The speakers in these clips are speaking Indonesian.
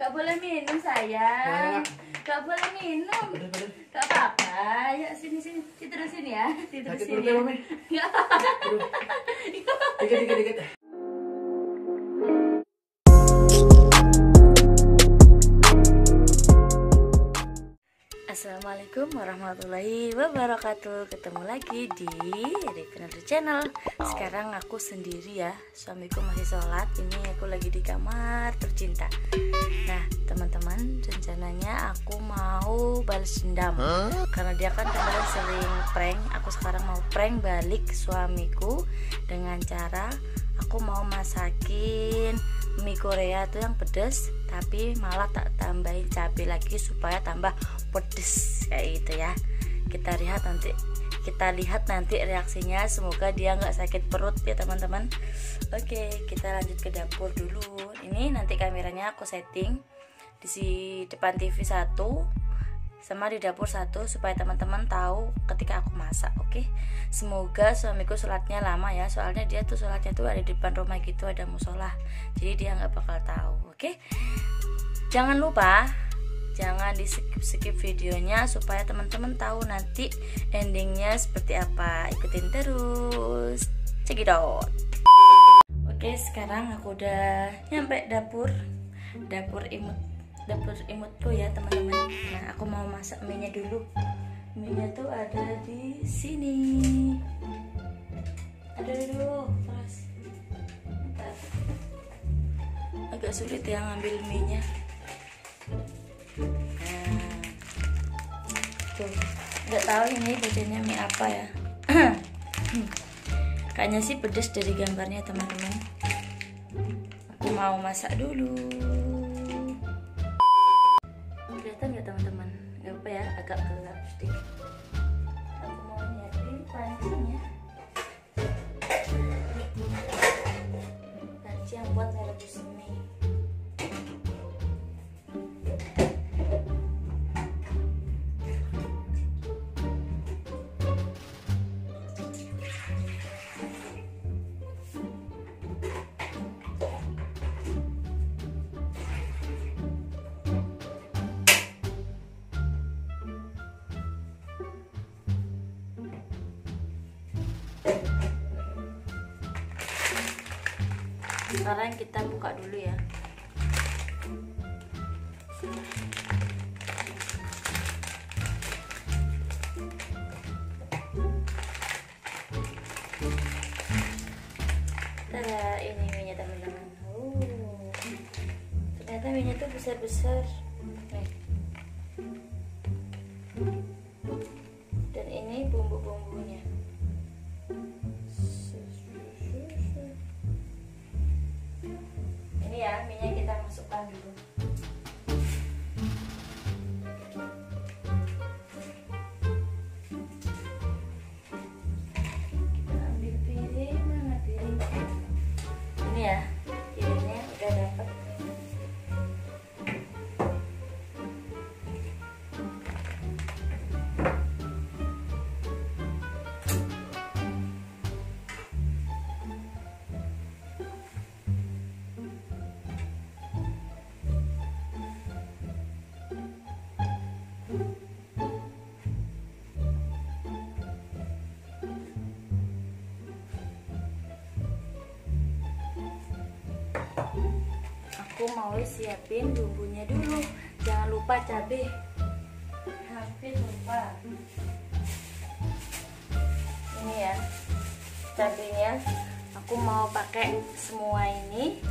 Gak boleh minum sayang. Gak boleh minum. Gak apa-apa. Ya sini sini. Tidur sini ya. Sini. perut ya, Mami? Ya. Dikit, dikit, dikit. Assalamualaikum warahmatullahi wabarakatuh. Ketemu lagi di Revener Channel. Sekarang aku sendiri ya. Suamiku masih sholat. Ini aku lagi di kamar tercinta. Nah teman-teman Rencananya aku mau balas dendam. Karena dia kan kemarin sering prank Aku sekarang mau prank balik suamiku Dengan cara Aku mau masakin mie Korea tuh yang pedes tapi malah tak tambahin cabai lagi supaya tambah pedes kayak gitu ya. Kita lihat nanti kita lihat nanti reaksinya. Semoga dia nggak sakit perut ya teman-teman. Oke kita lanjut ke dapur dulu. Ini nanti kameranya aku setting di si depan TV satu sama di dapur satu supaya teman-teman tahu ketika aku masak oke? Semoga suamiku sholatnya lama ya soalnya dia tuh sholatnya tuh ada di depan rumah gitu ada musola. Jadi dia nggak bakal tahu oke? Jangan lupa jangan di skip skip videonya supaya teman-teman tahu nanti endingnya seperti apa. Ikutin terus. Cekidot oke sekarang aku udah nyampe dapur. Dapur imut dapur imutku ya teman-teman. Nah aku mau masak mie nya dulu. Mie nya tuh ada di sini. Ada dulu keras agak sulit ya ngambil mie nya nah tuh. Nggak tahu ini bacanya mie apa ya. Kayaknya sih pedes dari gambarnya teman-teman. Aku mau masak dulu kelihatan nggak teman-teman? Nggak apa ya? Agak gelap sedikit. Aku mau nyiapin pancinya sekarang kita buka dulu ya. Tada, ini minyak teman-teman. Uh, ternyata minyak tuh besar-besar aku mau siapin bumbunya dulu. Jangan lupa cabai hampir lupa. Ini ya cabenya. Aku mau pakai semua ini.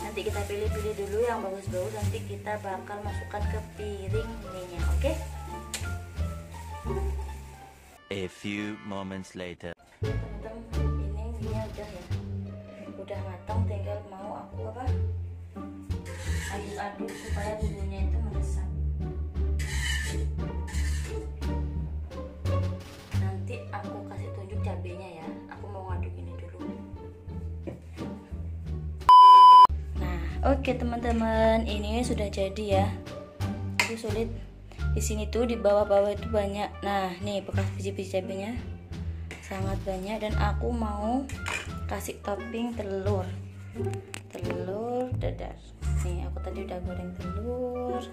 Nanti kita pilih-pilih dulu yang bagus-bagus. Nanti kita bakal masukkan ke piring ininya oke? A few moments later. teman-teman ini minyak udah ya. Udah matang tinggal mau aku apa aduk-aduk supaya bumbunya itu meresap. Nanti aku kasih tunjuk cabenya ya. Aku mau ngaduk ini dulu. Nah oke teman-teman. Ini sudah jadi ya. Itu sulit. Di sini tuh di bawah-bawah itu banyak. Nah nih bekas biji-biji cabenya. Sangat banyak. Dan aku mau kasih topping telur. Telur dadar nih aku tadi udah goreng telur.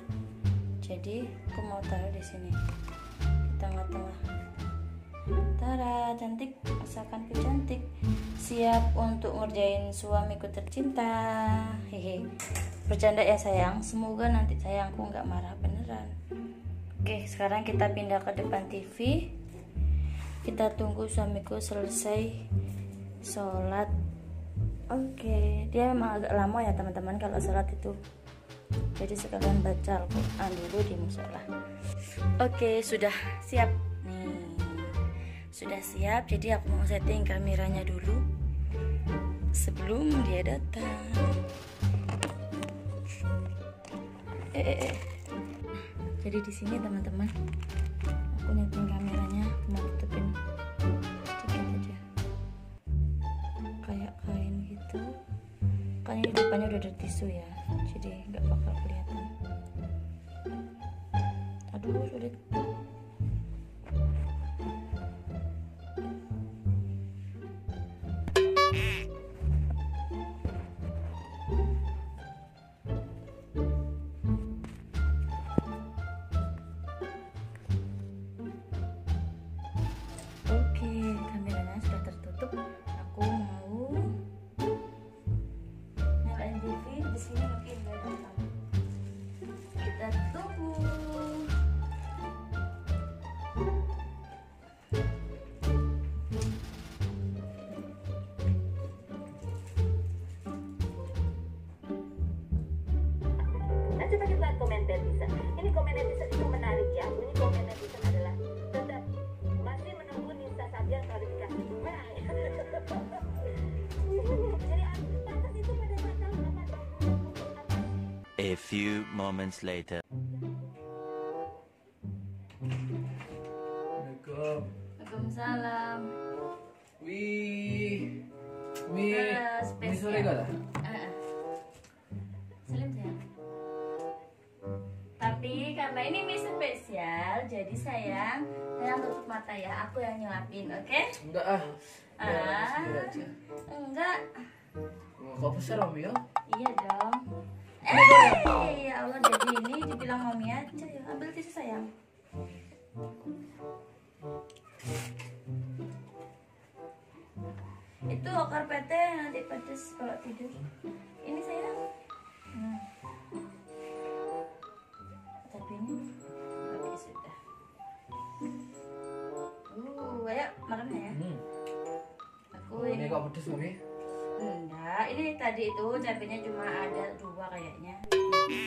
Jadi aku mau taruh di sini. Di tengah-tengah. Tara cantik. Masakanku cantik. Siap untuk ngerjain suamiku tercinta. Hehe. Bercanda ya sayang. Semoga nanti sayangku nggak marah beneran. Oke sekarang kita pindah ke depan TV kita tunggu suamiku selesai sholat oke dia memang agak lama ya teman-teman kalau sholat itu. Jadi sekalian baca Al-Quran dulu di musola. Oke sudah siap nih. Sudah siap jadi aku mau setting kameranya dulu sebelum dia datang. Eh, eh, eh. jadi di sini teman-teman aku nyeting kameranya kan ini depannya udah ada tisu ya jadi nggak bakal kelihatan. Aduh sulit Komen netizen. Ini komen netizen itu menarik ya. Ini komen netizen adalah tetap masih menunggu Nisa Sabian klarifikasi. Wah. Jadi pantas itu pada saat tahu apa apa A few moments later. Assalamualaikum. Waalaikumsalam. Wih. Mie spesial. sore gak lah? Karena ini mie spesial, jadi sayang, sayang tutup mata ya. Aku yang nyelapin, oke? Enggak ah. Ah. Enggak. Kok besar om ya? Iya dong. Eh, ya Allah jadi ini dibilang mami aja ya. Ambil tisu sayang. Itu karpetnya nanti pedes kalau tidur. Ini sayang. Nah. Pedes mami? enggak. Ini tadi itu cabenya cuma ada dua kayaknya.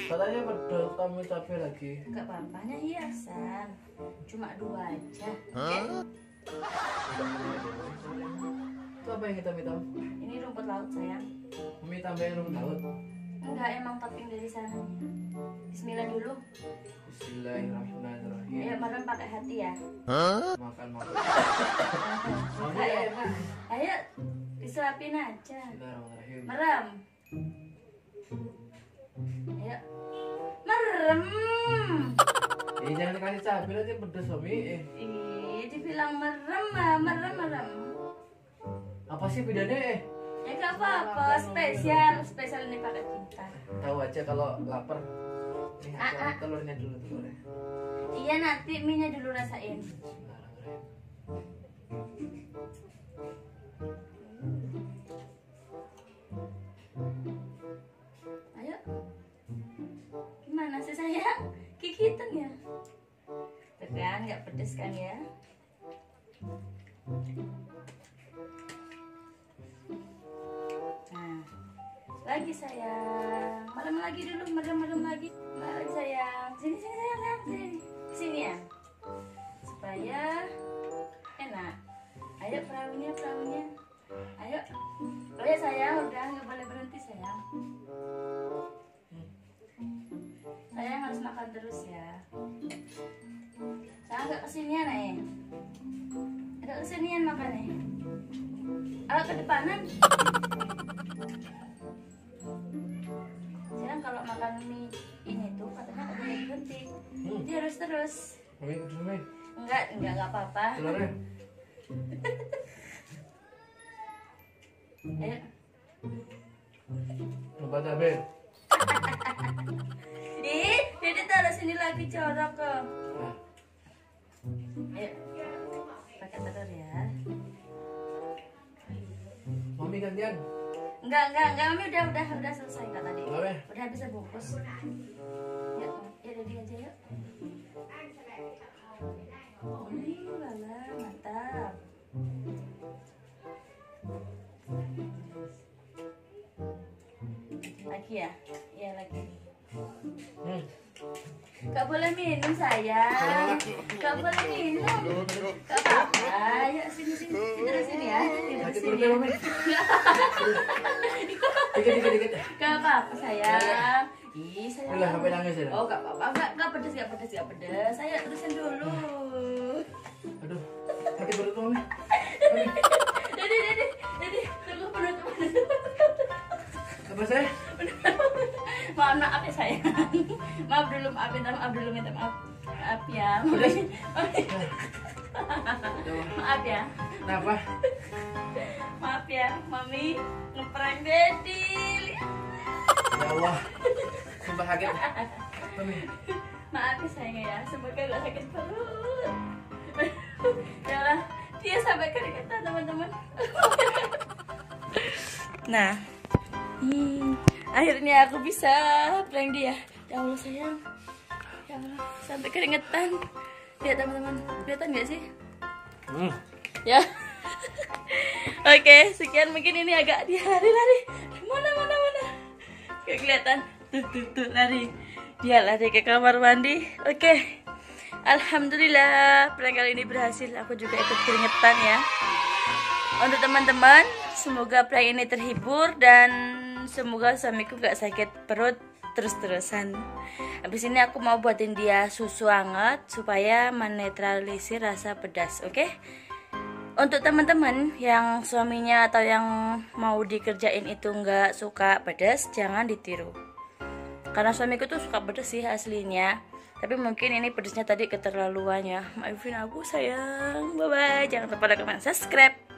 Katanya pedes kami cabai lagi. Enggak apa-apa, hanya hiasan. Cuma dua aja. Oke. Itu apa yang hitam hitam? Ini rumput laut sayang. Mie tambahin rumput laut. Enggak emang topping dari sananya. Bismillah dulu. Bismillahirrahmanirrahim. Ayo makan pakai hati ya. Makan makan. Ayo, Ayo. enak. ayo disuapin aja. Merem. Ayo. Merem. Eh jangan dikasih cabai nanti pedes mami. Eh Ih, dibilang merem, ah, merem, merem. apa sih bedanya eh? Ya gak apa-apa, spesial, spesial ini pakai cinta. Tahu aja kalau lapar. Nih Ah, ah. telurnya dulu telurnya. Iya nanti mie dulu rasain. Kikitan ya? Kan, nggak pedes kan ya? Nah, lagi sayang. Malam lagi dulu, lagi. Malam lagi sayang. Sini, sini sayang, sayang. Sini, sini ya. Supaya enak. Ayo perahunya, perahunya. Ayo. Oh ya sayang, udah nggak boleh berhenti sayang. Sayang harus makan terus ya. Sayang agak kesinian eh. Agak kesinian makannya. Agak ke depanan. Sayang kalau makan mie ini tuh katanya nggak boleh berhenti. Hmm. Dia harus terus. Pedes mami. Enggak, enggak, enggak apa-apa. Telurnya. Ayo. Lupa cabai. Ih, jadi taruh sini lagi jorok kok. Ayo, pakai telur ya. mami gantian. Enggak, enggak, enggak, Mami udah, udah, udah selesai kak tadi. Udah bisa bungkus. Yuk, ya ready aja yuk. Lala, mantap. Lagi ya? Gak boleh minum sayang. Gak boleh minum. Gak apa-apa. Ayo sini sini. Tidur sini ya. Tidur sini. mami. Gak apa-apa sayang. Ih sayang. Udah, sampai nangis ya? Oh gak apa-apa. Gak, gak pedes, gak pedes, gak pedes. Saya terusin dulu. Aduh, sakit perut mami. Jadi, jadi, jadi. Tunggu perut Apa saya? Maaf, maaf ya sayang. Maaf dulu, maaf minta maaf dulu minta maaf. Maaf ya. Mami. Maaf ya. Kenapa? Maaf ya, Mami ngeprank Dedi. Ya Allah. Sumpah sakit. Mami. Maaf ya sayang ya, semoga gak sakit perut. ya Allah, dia sampai keringetan teman-teman. nah, hmm, akhirnya aku bisa prank dia. Ya Allah sayang, ya Allah sampai keringetan. Lihat teman-teman, kelihatan gak sih? Hmm. ya. Oke sekian mungkin ini agak dia lari-lari. Mana mana mana? Gak kelihatan. Tuh tuh tuh lari. Dia lari ke kamar mandi. Oke. Alhamdulillah prank kali ini berhasil. Aku juga ikut keringetan ya. Untuk teman-teman semoga prank ini terhibur dan semoga suamiku gak sakit perut terus-terusan Habis ini aku mau buatin dia susu hangat supaya menetralisir rasa pedas, oke? Untuk teman-teman yang suaminya atau yang mau dikerjain itu nggak suka pedas, jangan ditiru. Karena suamiku tuh suka pedas sih aslinya. Tapi mungkin ini pedasnya tadi keterlaluan ya. Maafin aku sayang. Bye bye. Jangan lupa like, comment, subscribe.